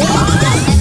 ¡Wow!